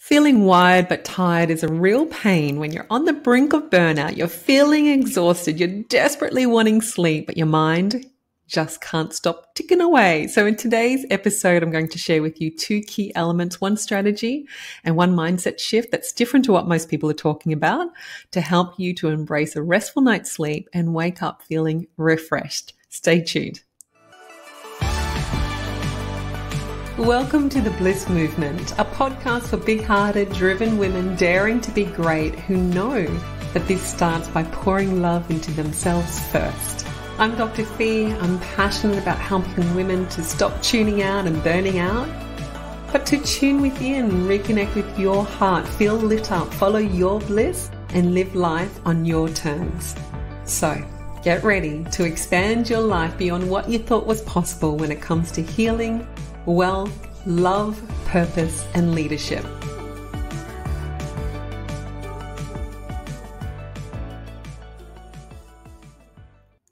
Feeling wired but tired is a real pain when you're on the brink of burnout. You're feeling exhausted. You're desperately wanting sleep, but your mind just can't stop ticking away. So in today's episode, I'm going to share with you two key elements, one strategy and one mindset shift that's different to what most people are talking about to help you to embrace a restful night's sleep and wake up feeling refreshed. Stay tuned. Welcome to the Bliss Movement, a podcast for big hearted, driven women daring to be great who know that this starts by pouring love into themselves first. I'm Dr. Fee. I'm passionate about helping women to stop tuning out and burning out, but to tune within, reconnect with your heart, feel lit up, follow your bliss, and live life on your terms. So, get ready to expand your life beyond what you thought was possible when it comes to healing wealth, love, purpose, and leadership.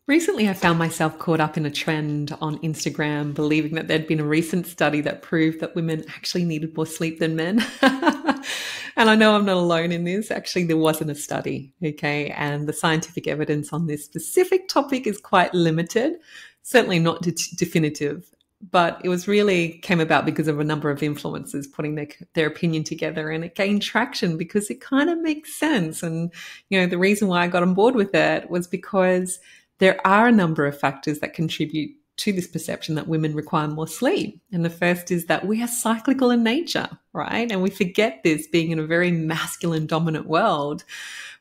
Recently, I found myself caught up in a trend on Instagram, believing that there'd been a recent study that proved that women actually needed more sleep than men. and I know I'm not alone in this. Actually, there wasn't a study, okay? And the scientific evidence on this specific topic is quite limited, certainly not de- definitive but it was really came about because of a number of influencers putting their, their opinion together and it gained traction because it kind of makes sense. And, you know, the reason why I got on board with it was because there are a number of factors that contribute to this perception that women require more sleep. And the first is that we are cyclical in nature, right? And we forget this being in a very masculine dominant world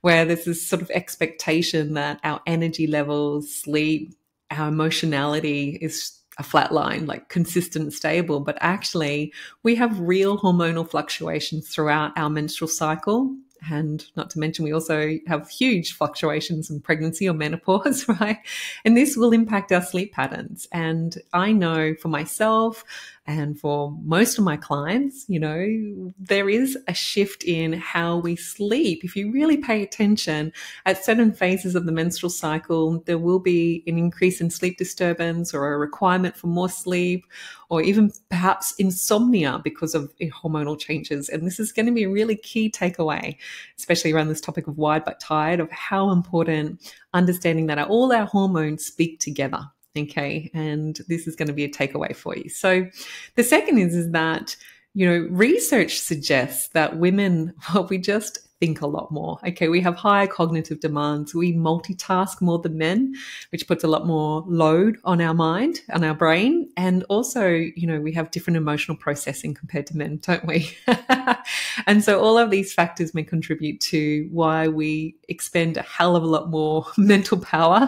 where there's this sort of expectation that our energy levels, sleep, our emotionality is a flat line, like consistent, stable. But actually, we have real hormonal fluctuations throughout our menstrual cycle. And not to mention, we also have huge fluctuations in pregnancy or menopause, right? And this will impact our sleep patterns. And I know for myself, and for most of my clients, you know, there is a shift in how we sleep. If you really pay attention at certain phases of the menstrual cycle, there will be an increase in sleep disturbance or a requirement for more sleep or even perhaps insomnia because of hormonal changes. And this is going to be a really key takeaway, especially around this topic of wide but tired of how important understanding that all our hormones speak together Okay. And this is going to be a takeaway for you. So the second is, is that, you know, research suggests that women, well, we just think a lot more. Okay, we have higher cognitive demands. We multitask more than men, which puts a lot more load on our mind, on our brain. And also, you know, we have different emotional processing compared to men, don't we? and so all of these factors may contribute to why we expend a hell of a lot more mental power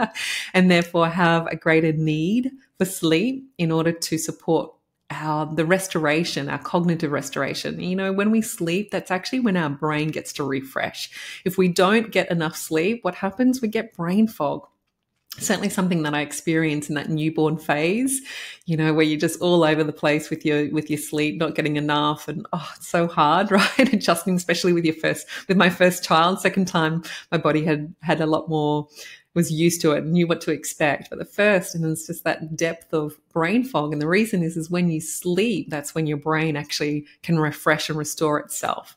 and therefore have a greater need for sleep in order to support our the restoration, our cognitive restoration. You know, when we sleep, that's actually when our brain gets to refresh. If we don't get enough sleep, what happens? We get brain fog certainly something that I experience in that newborn phase, you know, where you're just all over the place with your with your sleep, not getting enough, and oh, it's so hard, right? Adjusting, especially with your first with my first child. Second time, my body had had a lot more was used to it, and knew what to expect. But the first, and it's just that depth of brain fog. And the reason is, is when you sleep, that's when your brain actually can refresh and restore itself.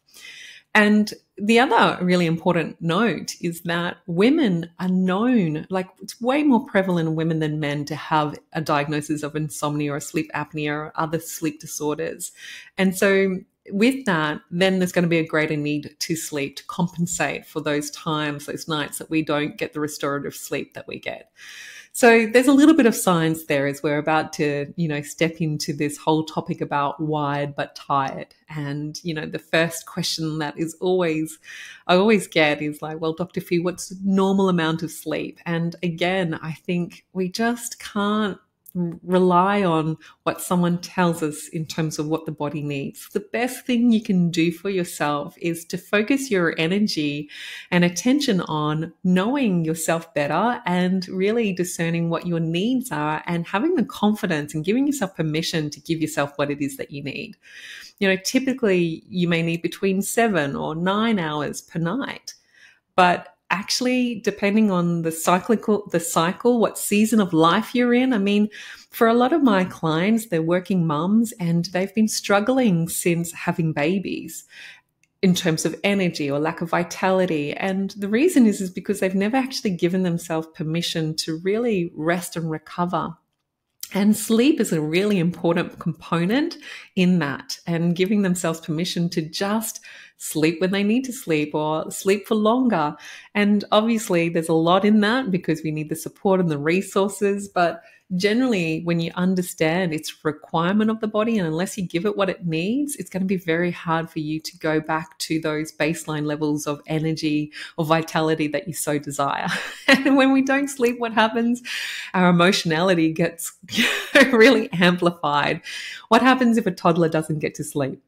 And the other really important note is that women are known, like it's way more prevalent in women than men to have a diagnosis of insomnia or sleep apnea or other sleep disorders. And so with that, then there's going to be a greater need to sleep to compensate for those times, those nights that we don't get the restorative sleep that we get. So there's a little bit of science there as we're about to, you know, step into this whole topic about wired but tired. And, you know, the first question that is always, I always get is like, well, Dr. Fee, what's the normal amount of sleep? And again, I think we just can't rely on what someone tells us in terms of what the body needs. The best thing you can do for yourself is to focus your energy and attention on knowing yourself better and really discerning what your needs are and having the confidence and giving yourself permission to give yourself what it is that you need. You know, typically you may need between seven or nine hours per night. But actually depending on the cyclical the cycle what season of life you're in i mean for a lot of my clients, they're working mums and they've been struggling since having babies in terms of energy or lack of vitality. And the reason is, is because they've never actually given themselves permission to really rest and recover. And sleep is a really important component in that and giving themselves permission to just sleep when they need to sleep or sleep for longer. And obviously there's a lot in that because we need the support and the resources, but generally when you understand its requirement of the body and unless you give it what it needs it's going to be very hard for you to go back to those baseline levels of energy or vitality that you so desire and when we don't sleep what happens our emotionality gets really amplified what happens if a toddler doesn't get to sleep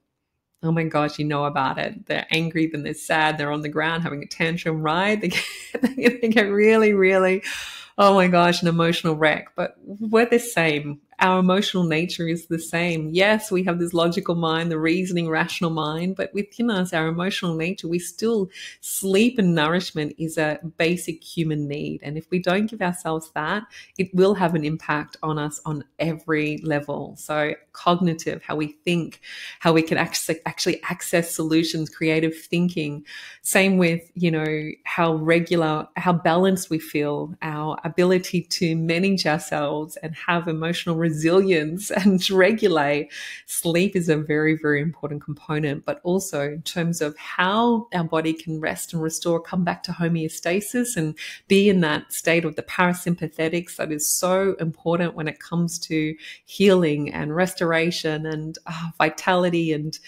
oh my gosh, you know about it. They're angry, then they're sad, they're on the ground having a tantrum, right? They get, they get really, really oh my gosh, an emotional wreck. But we're the same our emotional nature is the same. Yes, we have this logical mind, the reasoning, rational mind, but within us, our emotional nature, we still sleep and nourishment is a basic human need. And if we don't give ourselves that, it will have an impact on us on every level. So, cognitive, how we think, how we can actually access solutions, creative thinking. Same with, you know, how regular, how balanced we feel, our ability to manage ourselves and have emotional resilience and regulate, sleep is a very, very important component. But also in terms of how our body can rest and restore, come back to homeostasis and be in that state of the parasympathetics that is so important when it comes to healing and restoration and uh, vitality and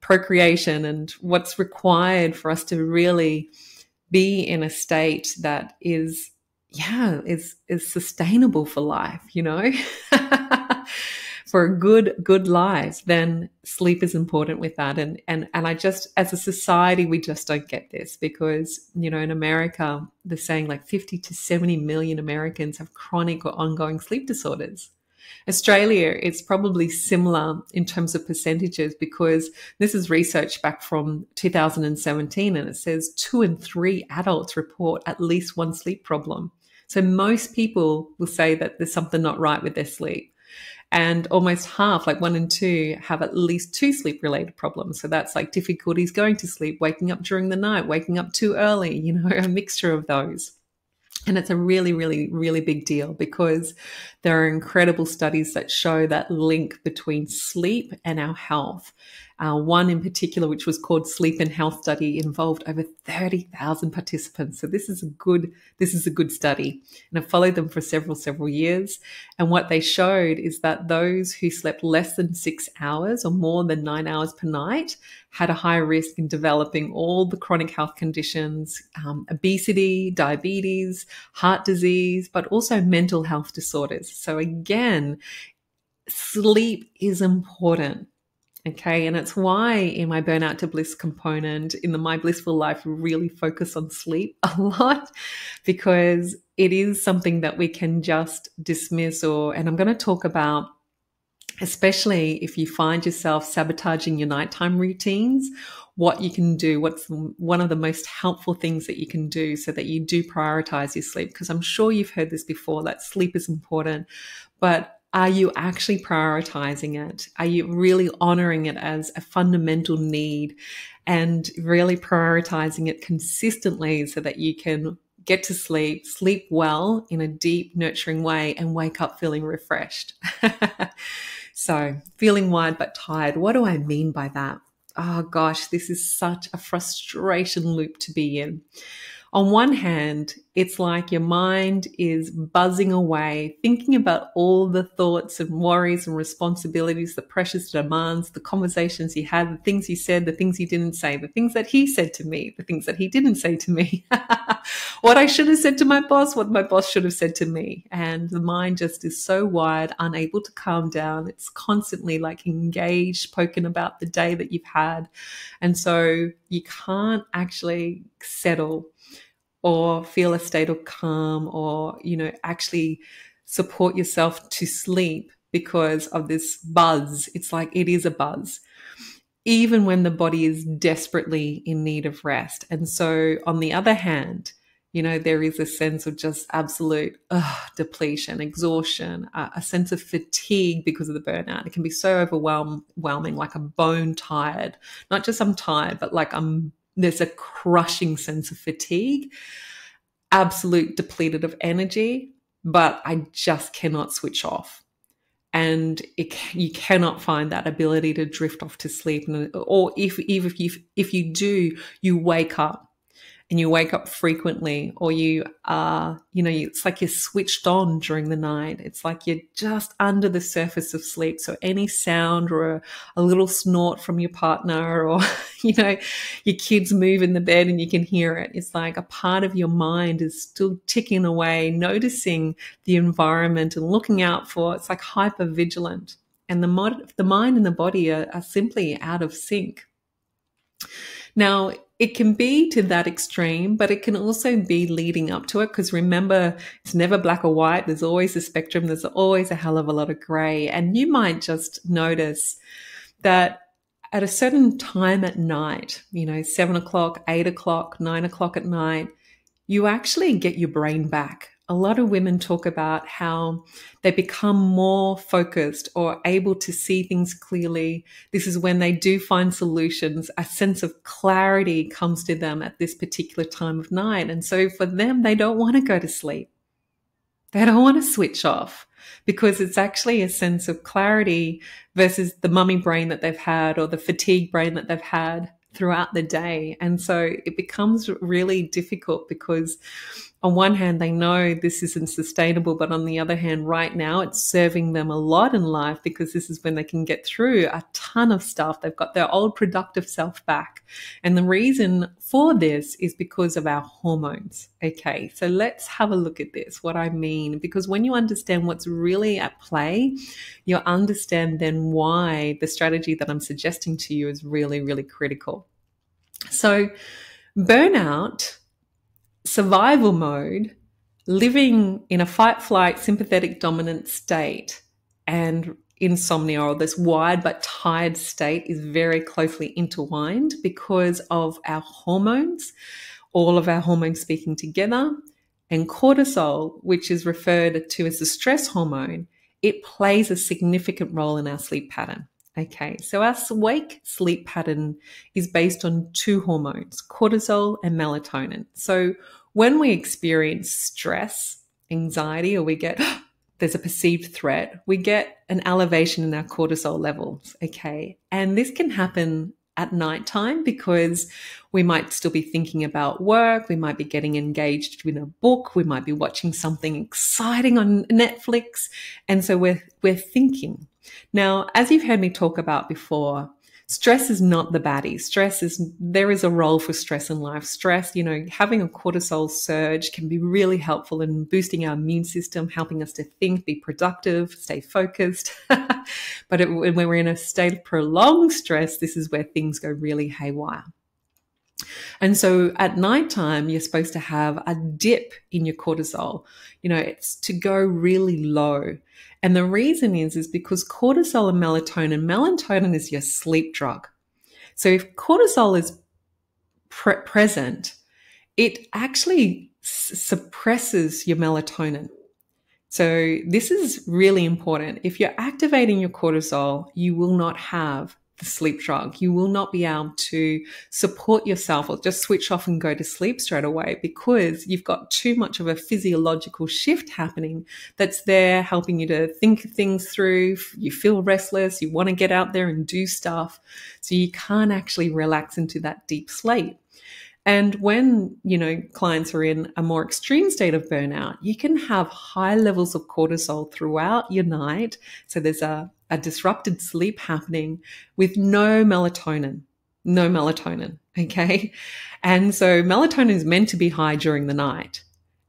procreation and what's required for us to really be in a state that is yeah, is is sustainable for life, you know? for a good good life, then sleep is important with that. And and and I just as a society, we just don't get this because, you know, in America, they're saying like 50 to 70 million Americans have chronic or ongoing sleep disorders. Australia, it's probably similar in terms of percentages because this is research back from 2017 and it says two and three adults report at least one sleep problem. So most people will say that there's something not right with their sleep. And almost half, like one in two, have at least two sleep related problems. So that's like difficulties going to sleep, waking up during the night, waking up too early, you know, a mixture of those. And it's a really, really, really big deal because there are incredible studies that show that link between sleep and our health. Uh, one in particular, which was called Sleep and Health Study, involved over 30,000 participants. So this is a good, this is a good study. And I followed them for several, several years. And what they showed is that those who slept less than six hours or more than nine hours per night had a higher risk in developing all the chronic health conditions, um, obesity, diabetes, heart disease, but also mental health disorders. So again, sleep is important. Okay. And it's why in my burnout to bliss component in the My Blissful Life, really focus on sleep a lot because it is something that we can just dismiss or, and I'm going to talk about especially if you find yourself sabotaging your nighttime routines, what you can do, what's one of the most helpful things that you can do so that you do prioritize your sleep. Because I'm sure you've heard this before that sleep is important, but are you actually prioritizing it? Are you really honoring it as a fundamental need and really prioritizing it consistently so that you can get to sleep, sleep well in a deep, nurturing way, and wake up feeling refreshed? so, feeling wired but tired. What do I mean by that? Oh gosh, this is such a frustration loop to be in on one hand, it's like your mind is buzzing away, thinking about all the thoughts and worries and responsibilities, the precious demands, the conversations he had, the things he said, the things he didn't say, the things that he said to me, the things that he didn't say to me, what I should have said to my boss, what my boss should have said to me. And the mind just is so wired, unable to calm down. It's constantly like engaged, poking about the day that you've had. And so you can't actually settle or feel a state of calm or, you know, actually support yourself to sleep because of this buzz. It's like it is a buzz, even when the body is desperately in need of rest. And so, on the other hand, you know, there is a sense of just absolute ugh, depletion, exhaustion, a sense of fatigue because of the burnout. It can be so overwhelming, like a bone tired. Not just I'm tired, but like I'm there's a crushing sense of fatigue, absolute depleted of energy, but I just cannot switch off. And it, you cannot find that ability to drift off to sleep, or if, if you if you do, you wake up and you wake up frequently or you are, you know, it's like you're switched on during the night. It's like you're just under the surface of sleep. So any sound or a, a little snort from your partner or, you know, your kids move in the bed and you can hear it. It's like a part of your mind is still ticking away, noticing the environment and looking out for, it's like hyper vigilant. And the, mod, the mind and the body are, are simply out of sync. Now, it can be to that extreme, but it can also be leading up to it. Because remember, it's never black or white. There's always a spectrum. There's always a hell of a lot of gray. And you might just notice that at a certain time at night, you know, seven o'clock, eight o'clock, nine o'clock at night, you actually get your brain back a lot of women talk about how they become more focused or able to see things clearly. This is when they do find solutions. A sense of clarity comes to them at this particular time of night. And so for them, they don't want to go to sleep. They don't want to switch off because it's actually a sense of clarity versus the mummy brain that they've had or the fatigue brain that they've had throughout the day. And so it becomes really difficult because on one hand, they know this isn't sustainable, but on the other hand, right now it's serving them a lot in life because this is when they can get through a ton of stuff. They've got their old productive self back. And the reason for this is because of our hormones. Okay, so let's have a look at this, what I mean, because when you understand what's really at play, you'll understand then why the strategy that I'm suggesting to you is really, really critical. So, burnout survival mode, living in a fight flight sympathetic dominant state, and insomnia or this wired but tired state is very closely intertwined because of our hormones, all of our hormones speaking together. And cortisol, which is referred to as the stress hormone, it plays a significant role in our sleep pattern. Okay, so our wake sleep pattern is based on two hormones, cortisol and melatonin. So when we experience stress, anxiety, or we get there's a perceived threat, we get an elevation in our cortisol levels. Okay. And this can happen at nighttime because we might still be thinking about work. We might be getting engaged in a book. We might be watching something exciting on Netflix. And so we're, we're thinking. Now, as you've heard me talk about before, stress is not the baddie. Stress is, there is a role for stress in life. Stress, you know, having a cortisol surge can be really helpful in boosting our immune system, helping us to think, be productive, stay focused. but it, when we're in a state of prolonged stress, this is where things go really haywire. And so at nighttime, you're supposed to have a dip in your cortisol. You know, it's to go really low. And the reason is, is because cortisol and melatonin, melatonin is your sleep drug. So if cortisol is pre- present, it actually suppresses your melatonin. So this is really important. If you're activating your cortisol, you will not have the sleep drug. You will not be able to support yourself or just switch off and go to sleep straight away because you've got too much of a physiological shift happening that's there helping you to think things through. You feel restless. You want to get out there and do stuff. So you can't actually relax into that deep sleep. And when, you know, clients are in a more extreme state of burnout, you can have high levels of cortisol throughout your night. So there's a a disrupted sleep happening with no melatonin, no melatonin. Okay. And so melatonin is meant to be high during the night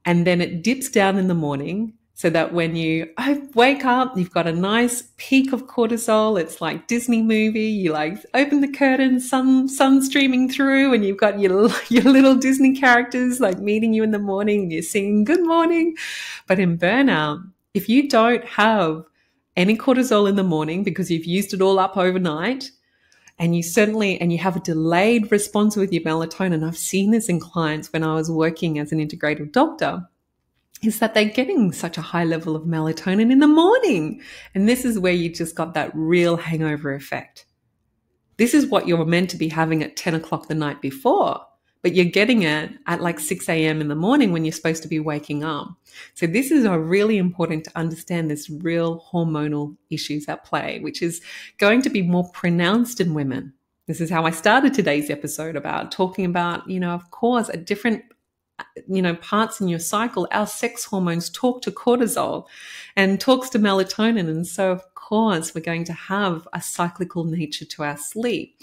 and then it dips down in the morning so that when you wake up, you've got a nice peak of cortisol. It's like Disney movie. You like open the curtain, sun, sun streaming through and you've got your, your little Disney characters like meeting you in the morning and you're singing good morning. But in burnout, if you don't have any cortisol in the morning because you've used it all up overnight. and you certainly and you have a delayed response with your melatonin i've seen this in clients when i was working as an integrative doctor is that they're getting such a high level of melatonin in the morning and this is where you just got that real hangover effect this is what you're meant to be having at 10 o'clock the night before but you're getting it at like 6 a.m. in the morning when you're supposed to be waking up. So this is a really important to understand this real hormonal issues at play, which is going to be more pronounced in women. This is how I started today's episode about talking about, you know, of course, at different you know parts in your cycle our sex hormones talk to cortisol and talks to melatonin and so of course we're going to have a cyclical nature to our sleep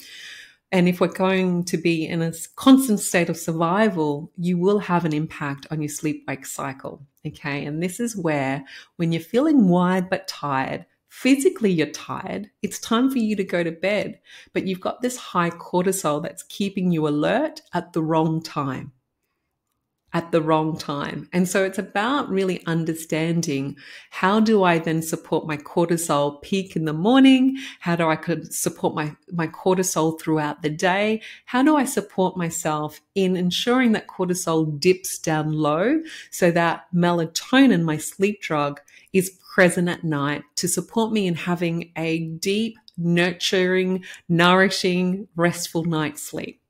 and if we're going to be in a constant state of survival, you will have an impact on your sleep wake cycle. Okay. And this is where, when you're feeling wired but tired, physically you're tired, it's time for you to go to bed. But you've got this high cortisol that's keeping you alert at the wrong time at the wrong time. And so it's about really understanding how do I then support my cortisol peak in the morning? How do I could support my, my cortisol throughout the day? How do I support myself in ensuring that cortisol dips down low so that melatonin, my sleep drug, is present at night to support me in having a deep, nurturing, nourishing, restful night's sleep.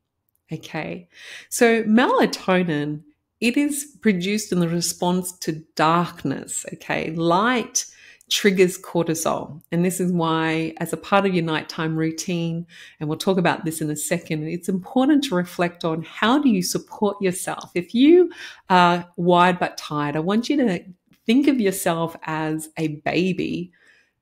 Okay. So melatonin it is produced in the response to darkness. Okay. Light triggers cortisol. And this is why, as a part of your nighttime routine, and we'll talk about this in a second, it's important to reflect on how do you support yourself. If you are wired but tired, I want you to think of yourself as a baby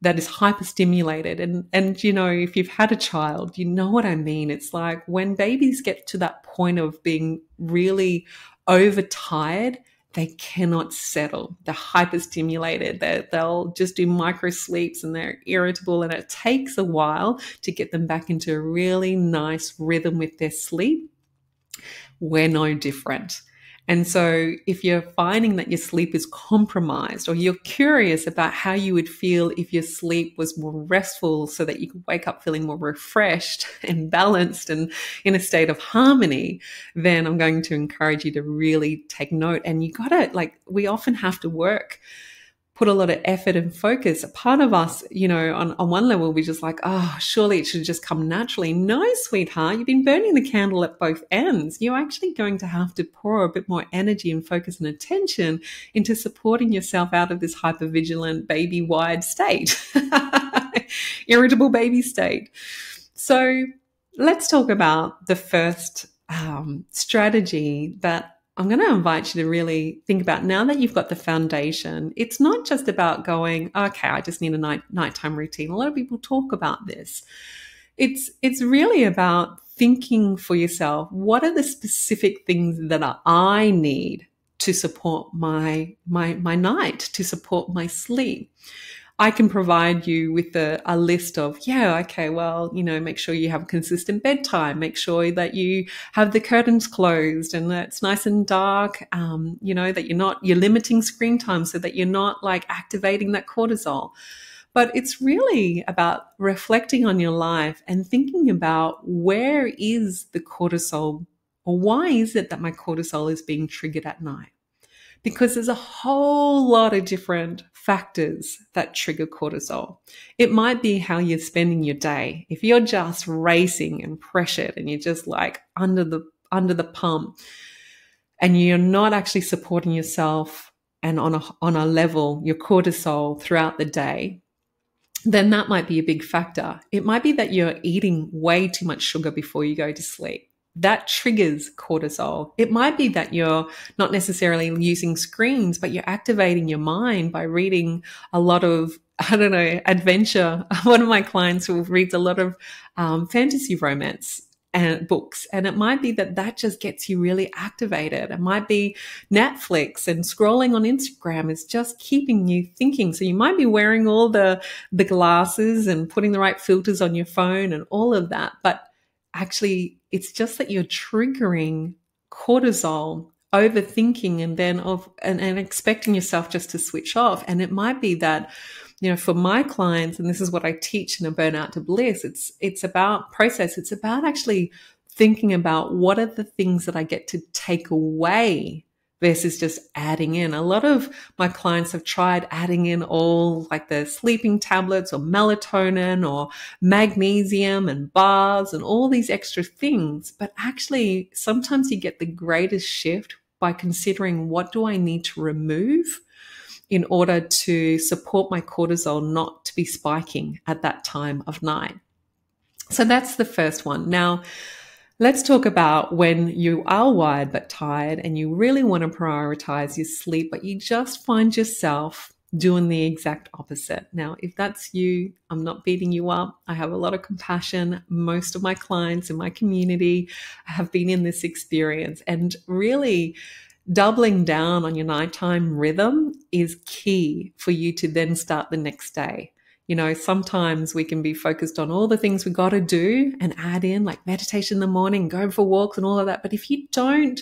that is hyperstimulated and and you know if you've had a child you know what i mean it's like when babies get to that point of being really overtired, they cannot settle. They're hyperstimulated. They're, they'll just do micro sleeps and they're irritable. And it takes a while to get them back into a really nice rhythm with their sleep. We're no different. And so, if you're finding that your sleep is compromised, or you're curious about how you would feel if your sleep was more restful so that you could wake up feeling more refreshed and balanced and in a state of harmony, then I'm going to encourage you to really take note. And you got to, like, we often have to work put a lot of effort and focus. Part of us, you know, on, on one level, we're just like, oh, surely it should just come naturally. No, sweetheart, you've been burning the candle at both ends. You're actually going to have to pour a bit more energy and focus and attention into supporting yourself out of this hypervigilant baby wide state, irritable baby state. So let's talk about the first um, strategy that I'm going to invite you to really think about now that you've got the foundation. It's not just about going, okay, I just need a night nighttime routine. A lot of people talk about this. It's it's really about thinking for yourself. What are the specific things that I need to support my my my night, to support my sleep? I can provide you with a, a, list of, yeah, okay, well, you know, make sure you have consistent bedtime, make sure that you have the curtains closed and that it's nice and dark, um, you know, that you're not, you're limiting screen time so that you're not like activating that cortisol. But it's really about reflecting on your life and thinking about where is the cortisol or why is it that my cortisol is being triggered at night? Because there's a whole lot of different factors that trigger cortisol. It might be how you're spending your day. If you're just racing and pressured and you're just like under the under the pump and you're not actually supporting yourself and on a on a level your cortisol throughout the day, then that might be a big factor. It might be that you're eating way too much sugar before you go to sleep that triggers cortisol. It might be that you're not necessarily using screens, but you're activating your mind by reading a lot of, I don't know, adventure. One of my clients who reads a lot of um, fantasy romance and books. And it might be that that just gets you really activated. It might be Netflix and scrolling on Instagram is just keeping you thinking. So you might be wearing all the, the glasses and putting the right filters on your phone and all of that. But actually it's just that you're triggering cortisol overthinking and then of and, and expecting yourself just to switch off and it might be that you know, for my clients, and this is what I teach in a burnout to bliss, it's it's about process. It's about actually thinking about what are the things that I get to take away versus just adding in. A lot of my clients have tried adding in all like the sleeping tablets or melatonin or magnesium and bars and all these extra things. But actually, sometimes you get the greatest shift by considering what do I need to remove in order to support my cortisol not to be spiking at that time of night. So that's the first one. Now, let's talk about when you are wired but tired and you really want to prioritize your sleep, but you just find yourself doing the exact opposite. Now, if that's you, I'm not beating you up. I have a lot of compassion. Most of my clients in my community have been in this experience and really doubling down on your nighttime rhythm is key for you to then start the next day. You know, sometimes we can be focused on all the things we got to do and add in like meditation in the morning, going for walks and all of that. But if you don't,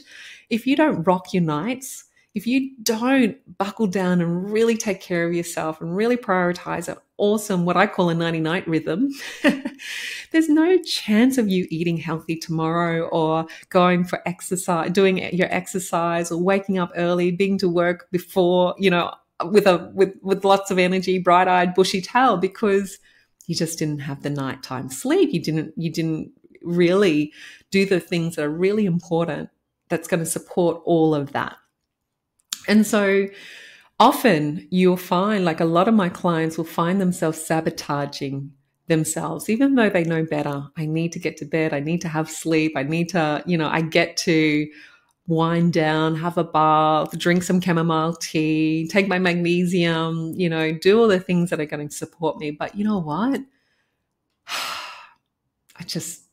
if you don't rock your nights, if you don't buckle down and really take care of yourself and really prioritize an awesome, what I call a 90 night rhythm, there's no chance of you eating healthy tomorrow or going for exercise, doing your exercise or waking up early, being to work before, you know, with a, with, with lots of energy, bright eyed, bushy tail because you just didn't have the nighttime sleep. You didn't, you didn't really do the things that are really important that's going to support all of that. And so often you'll find, like a lot of my clients will find themselves sabotaging themselves, even though they know better. I need to get to bed. I need to have sleep. I need to, you know, I get to wind down, have a bath, drink some chamomile tea, take my magnesium, you know, do all the things that are going to support me. But you know what? I just,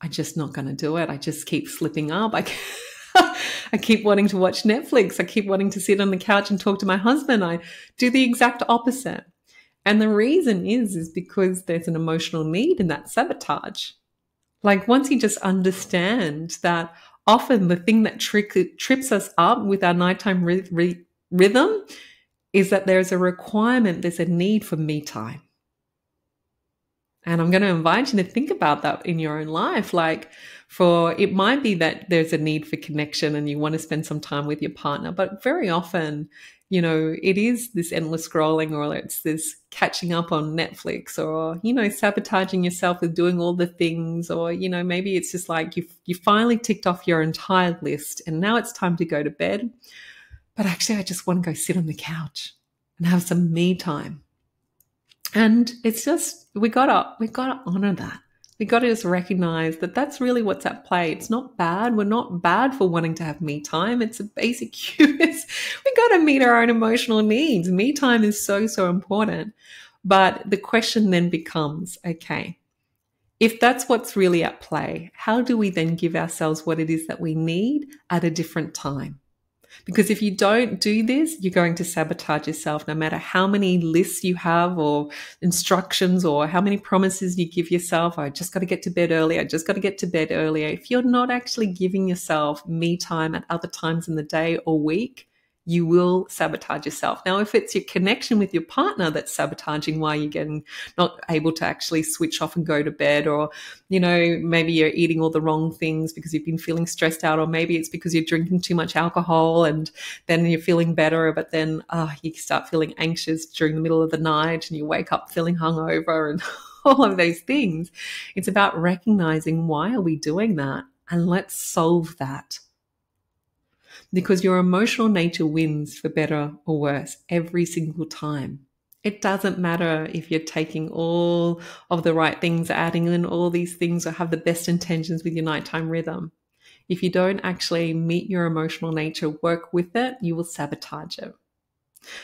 I'm just not going to do it. I just keep slipping up. I I keep wanting to watch Netflix. I keep wanting to sit on the couch and talk to my husband. I do the exact opposite. And the reason is, is because there's an emotional need in that sabotage. Like once you just understand that often the thing that trick, trips us up with our nighttime ry- ry- rhythm is that there's a requirement, there's a need for me time. And I'm going to invite you to think about that in your own life. Like, for it might be that there's a need for connection and you want to spend some time with your partner, but very often, you know, it is this endless scrolling or it's this catching up on Netflix or, you know, sabotaging yourself with doing all the things or, you know, maybe it's just like you you finally ticked off your entire list and now it's time to go to bed. But actually I just want to go sit on the couch and have some me time. And it's just we gotta we gotta honor that. We gotta just recognize that that's really what's at play. It's not bad. We're not bad for wanting to have me time. It's a basic human. we gotta meet our own emotional needs. Me time is so so important. But the question then becomes, okay, if that's what's really at play, how do we then give ourselves what it is that we need at a different time? Because if you don't do this, you're going to sabotage yourself no matter how many lists you have or instructions or how many promises you give yourself. I just got to get to bed early. I just got to get to bed earlier. If you're not actually giving yourself me time at other times in the day or week, you will sabotage yourself. Now, if it's your connection with your partner that's sabotaging why you're getting not able to actually switch off and go to bed, or, you know, maybe you're eating all the wrong things because you've been feeling stressed out, or maybe it's because you're drinking too much alcohol and then you're feeling better, but then uh, you start feeling anxious during the middle of the night and you wake up feeling hungover and all of those things. It's about recognizing why are we doing that? And let's solve that because your emotional nature wins for better or worse every single time. It doesn't matter if you're taking all of the right things, adding in all these things, or have the best intentions with your nighttime rhythm. If you don't actually meet your emotional nature, work with it, you will sabotage it.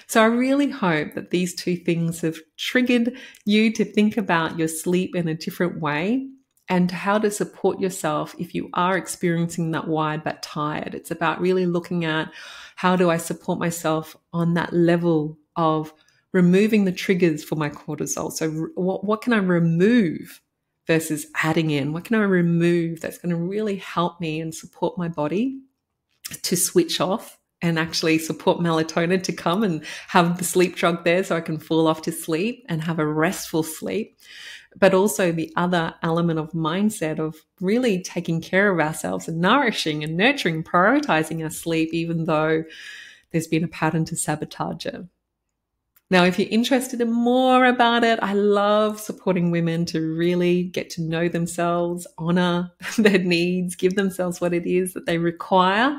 So I really hope that these two things have triggered you to think about your sleep in a different way and how to support yourself if you are experiencing that wired but tired. It's about really looking at how do I support myself on that level of removing the triggers for my cortisol. So, what, what can I remove versus adding in? What can I remove that's going to really help me and support my body to switch off and actually support melatonin to come and have the sleep drug there so I can fall off to sleep and have a restful sleep. But also the other element of mindset of really taking care of ourselves and nourishing and nurturing, prioritizing our sleep, even though there's been a pattern to sabotage it. Now, if you're interested in more about it, I love supporting women to really get to know themselves, honor their needs, give themselves what it is that they require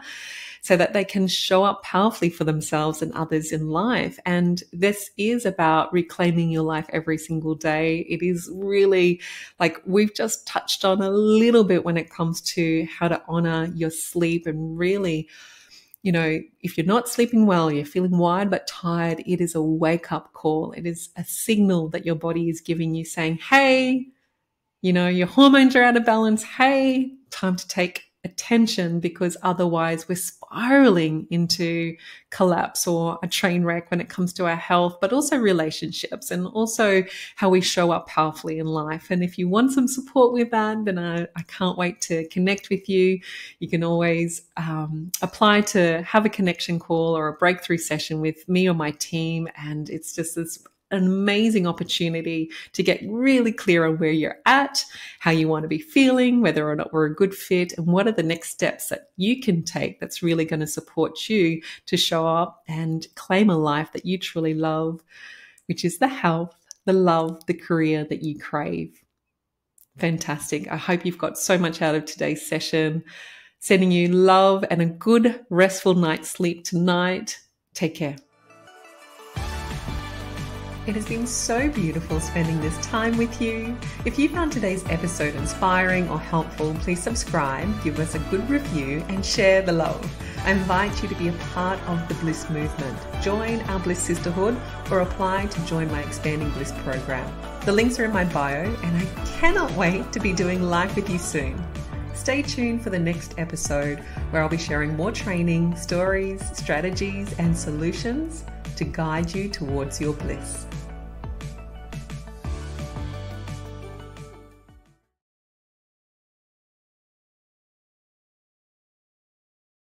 so that they can show up powerfully for themselves and others in life. And this is about reclaiming your life every single day. It is really like we've just touched on a little bit when it comes to how to honor your sleep and really you know, if you're not sleeping well, you're feeling wired but tired, it is a wake up call. It is a signal that your body is giving you saying, hey, you know, your hormones are out of balance. Hey, time to take attention because otherwise we're spiraling into collapse or a train wreck when it comes to our health, but also relationships and also how we show up powerfully in life. And if you want some support with that, then I, I can't wait to connect with you. You can always um, apply to have a connection call or a breakthrough session with me or my team. And it's just this an amazing opportunity to get really clear on where you're at, how you want to be feeling, whether or not we're a good fit, and what are the next steps that you can take that's really going to support you to show up and claim a life that you truly love, which is the health, the love, the career that you crave. Fantastic. I hope you've got so much out of today's session. Sending you love and a good, restful night's sleep tonight. Take care. It has been so beautiful spending this time with you. If you found today's episode inspiring or helpful, please subscribe, give us a good review, and share the love. I invite you to be a part of the Bliss movement. Join our Bliss Sisterhood or apply to join my Expanding Bliss program. The links are in my bio, and I cannot wait to be doing live with you soon. Stay tuned for the next episode where I'll be sharing more training, stories, strategies, and solutions to guide you towards your bliss.